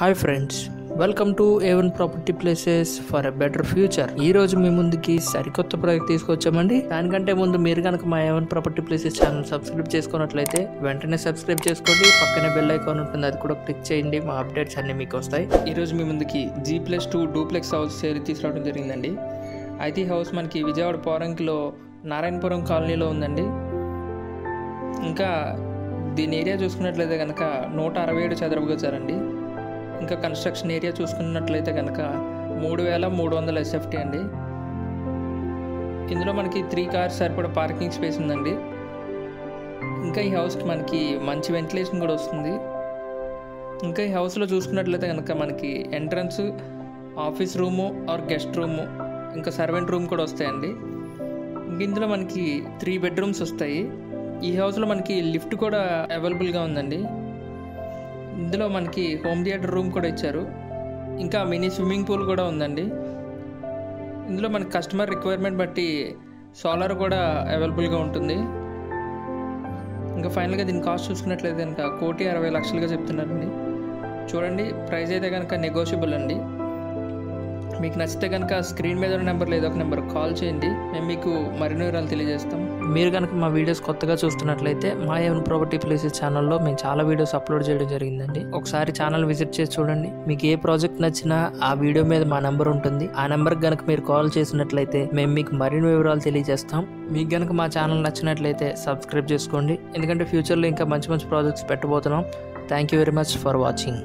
Hi friends welcome to A one property places for a better future ఈ రోజు మీ ముందుకి సరికొత్త ప్రాజెక్ట్ తీసుకొచ్చామండి. దానికంటే ముందు మీరు కనుక మా A one property places channel subscribe చేసుకున్నట్లయితే వెంటనే సబ్స్క్రైబ్ చేసుకోండి. పక్కనే బెల్ ఐకాన్ ఉంటుంది అది కూడా క్లిక్ చేయండి. మా అప్డేట్స్ అన్ని మీకు వస్తాయి. ఈ రోజు మీ ముందుకి G plus two duplex house sale తీసుకురావడం జరిగిందండి. అయితే ఈ హౌస్ మనకి విజయవాడ పోరంకిలో నారాయణపురం కాలనీలో ఉందండి. ఇంకా దీని ఏరియా చూసుకున్నట్లయితే కనుక నూట అరవై ఏడు చదరపు గజాలండి. ఇంకా కన్స్ట్రక్షన్ ఏరియా చూసుకున్నట్లయితే కనుక మూడు వేల మూడు వందల ఎస్ఎఫ్టీ అండి. ఇందులో మనకి త్రీ కార్స్ సరిపడా పార్కింగ్ స్పేస్ ఉందండి. ఇంకా ఈ హౌస్కి మనకి మంచి వెంటిలేషన్ కూడా వస్తుంది. ఇంకా ఈ హౌస్లో చూసుకున్నట్లయితే కనుక మనకి entrance office room or guest room ఇంకా సర్వెంట్ రూమ్ కూడా వస్తాయండి. ఇందులో మనకి త్రీ బెడ్రూమ్స్ వస్తాయి. ఈ హౌస్లో మనకి లిఫ్ట్ కూడా అవైలబుల్గా ఉందండి. ఇందులో మనకి హోమ్ థియేటర్ రూమ్ కూడా ఇచ్చారు. ఇంకా మినీ స్విమ్మింగ్ పూల్ కూడా ఉందండి. ఇందులో మన కస్టమర్ రిక్వైర్మెంట్ బట్టి సోలార్ కూడా అవైలబుల్గా ఉంటుంది. ఇంకా ఫైనల్గా దీని కాస్ట్ చూసుకున్నట్లయితే కనుక కోటి అరవై లక్షలుగా చెప్తున్నారండి. చూడండి ప్రైస్ అయితే కనుక నెగోషియబుల్ అండి. మీకు నచ్చితే కనుక స్క్రీన్ మీద ఉన్న నెంబర్ లేదా ఒక నెంబర్ కాల్ చేయండి. మేము మీకు మరిన్ని వివరాలు తెలియజేస్తాం. మీరు కనుక మా వీడియోస్ కొత్తగా చూస్తున్నట్లయితే మా ఏవన్ ప్రాపర్టీ ప్లేసెస్ ఛానల్లో మేము చాలా వీడియోస్ అప్లోడ్ చేయడం జరిగిందండి. ఒకసారి ఛానల్ విజిట్ చేసి చూడండి. మీకు ఏ ప్రాజెక్ట్ నచ్చినా ఆ వీడియో మీద మా నెంబర్ ఉంటుంది. ఆ నెంబర్ కనుక మీరు కాల్ చేసినట్లయితే మేము మీకు మరిన్ని వివరాలు తెలియజేస్తాం. మీకు కనుక మా ఛానల్ నచ్చినట్లయితే సబ్స్క్రైబ్ చేసుకోండి. ఎందుకంటే ఫ్యూచర్లో ఇంకా మంచి మంచి projects పెట్టబోతున్నాం. Thank you very much for watching